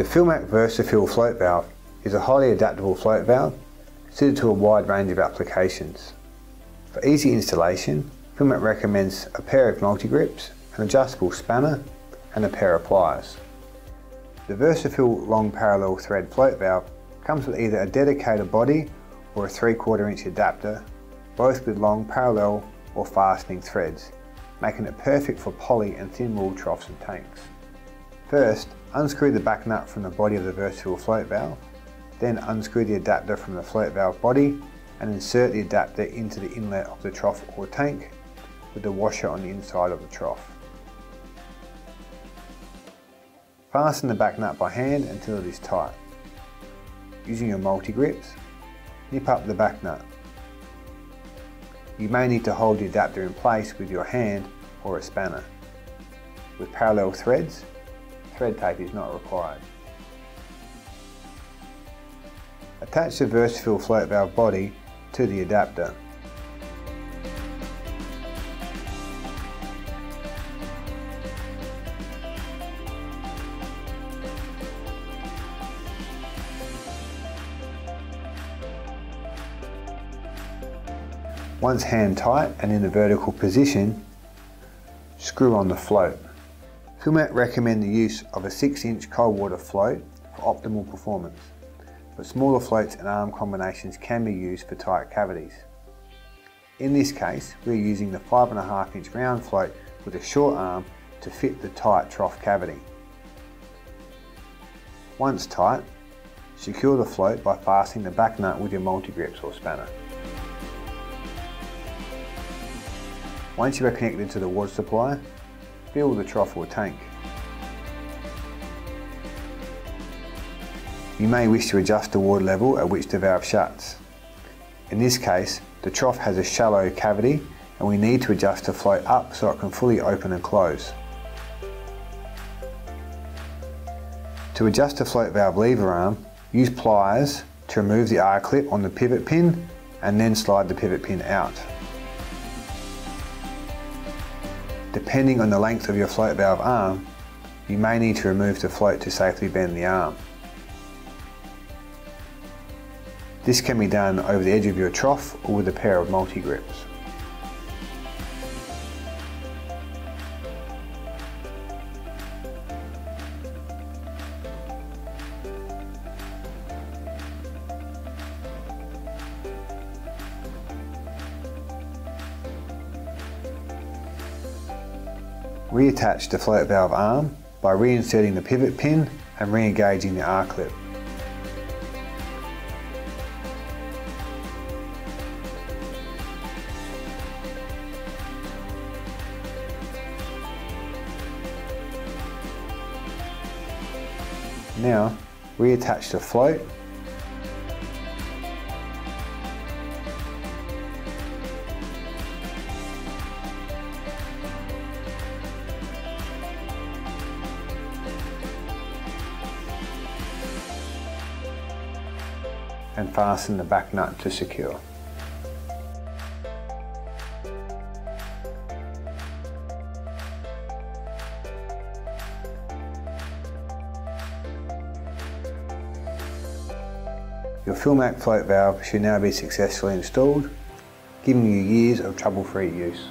The Philmac VersaPHIL float valve is a highly adaptable float valve suited to a wide range of applications. For easy installation, Philmac recommends a pair of multi-grips, an adjustable spanner and a pair of pliers. The VersaPHIL long parallel thread float valve comes with either a dedicated body or a 3 quarter inch adapter, both with long parallel or fastening threads, making it perfect for poly and thin wall troughs and tanks. First, unscrew the back nut from the body of the VersaPHIL float valve, then unscrew the adapter from the float valve body and insert the adapter into the inlet of the trough or tank with the washer on the inside of the trough. Fasten the back nut by hand until it is tight. Using your multi-grips, nip up the back nut. You may need to hold the adapter in place with your hand or a spanner. With parallel threads, thread tape is not required. Attach the VersaPHIL float valve body to the adapter. Once hand tight and in the vertical position, screw on the float. Philmac recommend the use of a 6 inch cold water float for optimal performance, but smaller floats and arm combinations can be used for tight cavities. In this case, we are using the 5.5 inch round float with a short arm to fit the tight trough cavity. Once tight, secure the float by fastening the back nut with your multi-grips or spanner. Once you are connected to the water supply, fill the trough or tank. You may wish to adjust the water level at which the valve shuts. In this case, the trough has a shallow cavity and we need to adjust the float up so it can fully open and close. To adjust the float valve lever arm, use pliers to remove the R-clip on the pivot pin and then slide the pivot pin out. Depending on the length of your float valve arm, you may need to remove the float to safely bend the arm. This can be done over the edge of your trough or with a pair of multi-grips. Reattach the float valve arm by reinserting the pivot pin and re-engaging the R-clip. Now, reattach the float and fasten the back nut to secure. Your Philmac float valve should now be successfully installed, giving you years of trouble-free use.